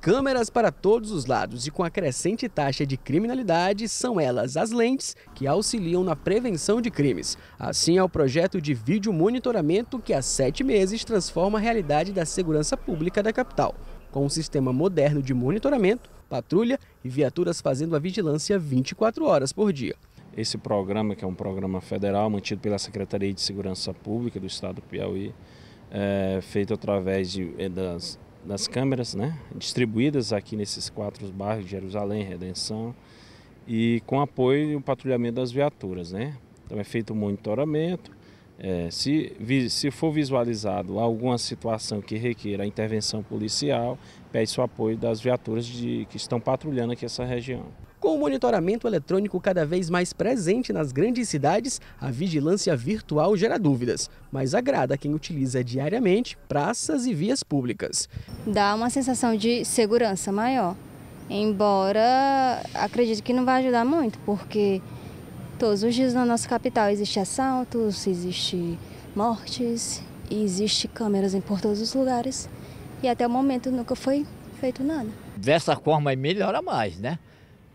Câmeras para todos os lados e com a crescente taxa de criminalidade, são elas as lentes que auxiliam na prevenção de crimes. Assim é o projeto de vídeo monitoramento que há sete meses transforma a realidade da segurança pública da capital. Com um sistema moderno de monitoramento, patrulha e viaturas fazendo a vigilância 24 horas por dia. Esse programa, que é um programa federal mantido pela Secretaria de Segurança Pública do Estado do Piauí, é feito através de, é, das das câmeras né, distribuídas aqui nesses quatro bairros, Jerusalém, Redenção, e com apoio e o patrulhamento das viaturas. Né? Então é feito o monitoramento, é, se, se for visualizado alguma situação que requer a intervenção policial, pede o apoio das viaturas de, que estão patrulhando aqui essa região. Com o monitoramento eletrônico cada vez mais presente nas grandes cidades, a vigilância virtual gera dúvidas, mas agrada quem utiliza diariamente praças e vias públicas. Dá uma sensação de segurança maior, embora acredito que não vai ajudar muito, porque todos os dias na nossa capital existe assaltos, existe mortes, existe câmeras em por todos os lugares e até o momento nunca foi feito nada. Dessa forma melhora mais, né?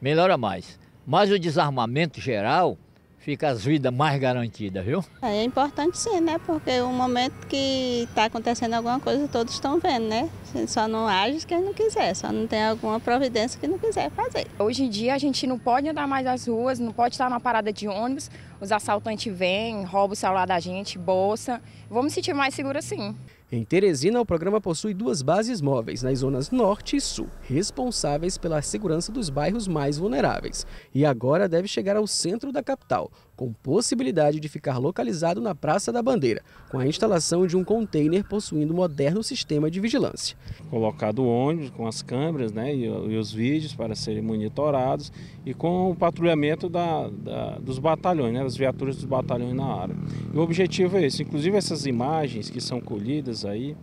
Melhora mais. Mas o desarmamento geral fica as vidas mais garantidas, viu? É importante sim, né? Porque o momento que está acontecendo alguma coisa, todos estão vendo, né? Só não age quem não quiser, só não tem alguma providência que não quiser fazer. Hoje em dia a gente não pode andar mais nas ruas, não pode estar na parada de ônibus, os assaltantes vêm, roubam o celular da gente, bolsa. Vamos sentir mais seguro assim. Em Teresina, o programa possui duas bases móveis nas zonas norte e sul, responsáveis pela segurança dos bairros mais vulneráveis. E agora deve chegar ao centro da capital, com possibilidade de ficar localizado na Praça da Bandeira, com a instalação de um container possuindo moderno sistema de vigilância. Colocado o ônibus com as câmeras né, e, e, os vídeos para serem monitorados e com o patrulhamento da, da, dos batalhões, né, das viaturas dos batalhões na área. E o objetivo é esse, inclusive essas imagens que são colhidas aí,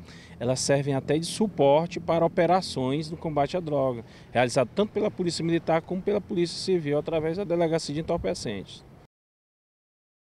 elas servem até de suporte para operações no combate à droga, realizado tanto pela Polícia Militar como pela Polícia Civil através da Delegacia de Entorpecentes.